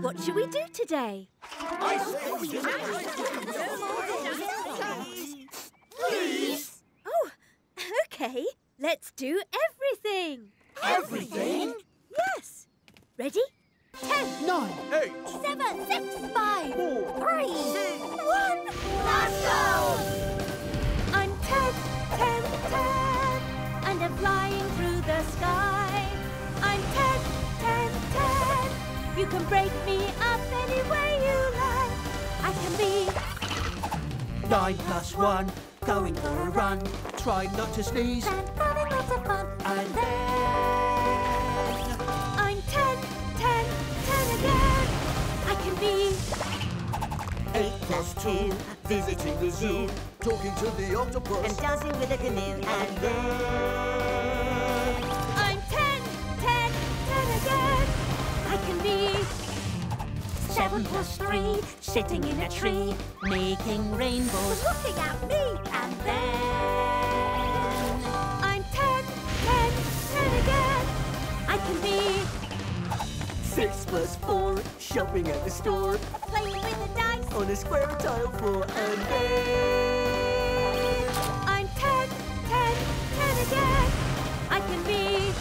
What shall we do today? Please? Oh, okay. Let's do everything. Everything? Yes. Ready? Ten, Nine. Eight. seven, six, five, Four. three, one. Let's go! You can break me up any way you like. I can be Nine plus one. Going for a run. trying not to sneeze. and having lots of fun. And then. I'm ten, ten, ten again. I can be Eight plus two, visiting the zoo Talking to the octopus. and dancing with a canoe. And then seven plus three, sitting in a tree, making rainbows. looking at me. And then I'm ten, ten, ten again. I can be Six plus four. Shopping at the store. playing with the dice. On a square tile floor. And then. I'm ten, ten, ten again. I can be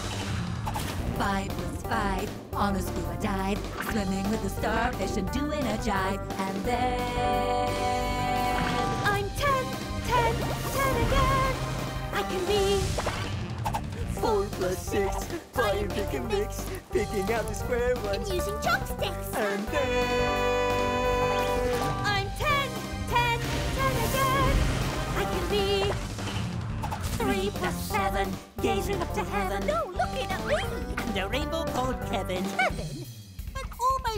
Five plus five on a scuba dive, swimming with the starfish and doing a jive. And then I'm ten, ten, ten again. I can be Four plus six. Fire pick and mix. Picking out the square ones. and using chopsticks. And then. I'm ten, ten, ten again. I can be three plus seven, gazing up to heaven. no looking at me. And a rainbow called Kevin. Kevin.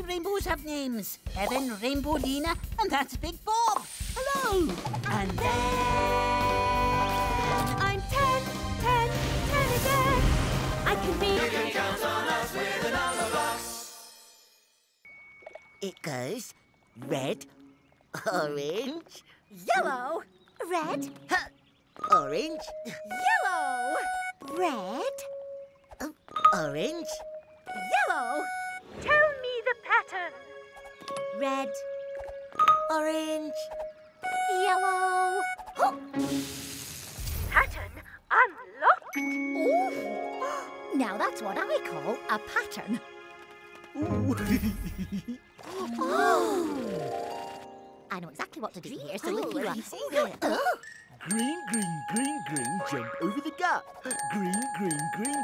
And all my rainbows have names. Evan, Rainbow Lena, and that's Big Bob. Hello. And then I'm ten, ten, ten again. I can be it goes red, orange, yellow, red, orange, yellow, red, oh, orange, yellow. Tell pattern. Red, orange. yellow. Pattern unlocked. Ooh. Now that's what I call a pattern. Oh. I know exactly what to do here, so look you up. Green, green, green, green, jump over the gap. Green, green, green,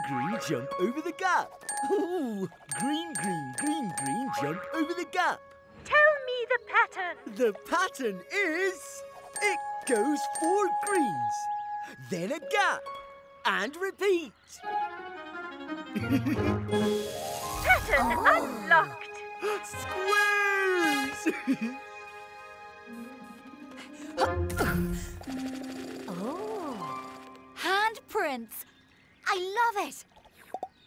jump over the gap. Ooh, green, green, green, green, jump over the gap. Tell me the pattern. The pattern is it goes four greens, then a gap, and repeat. Pattern oh. unlocked. Squares! oh, handprints. I love it.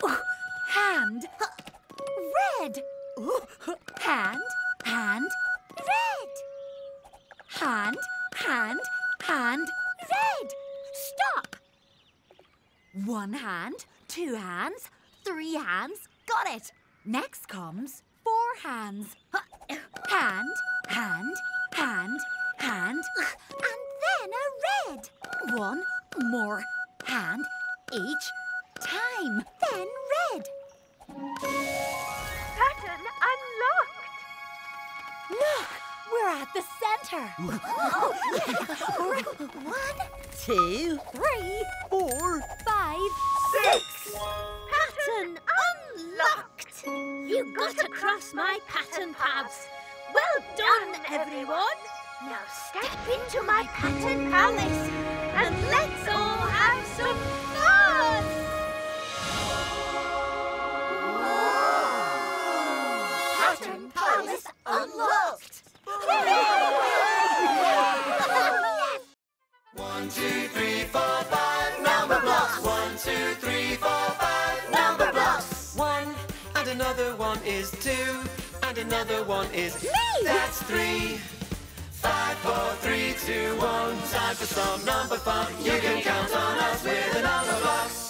Hand, red. Hand, hand, red. Hand, hand, hand, red. Stop. One hand, two hands, three hands. Got it. Next comes four hands. Hand, hand, hand, hand, and then a red. One more hand each time. Then red. Pattern unlocked. Look, we're at the center. One, Two, three, Four, Five. six. pattern unlocked. You got across my pattern paths. Well done, everyone. Now step into my pattern palace and let's all have some fun. Palace unlocked. One, two, three, four, five. Numberblocks. One, two, three, four, five. Numberblocks. One, and another one is two, and another one is Me! That's three. Five, four, three, two, one. Time for some number fun. You can count on us with a number box.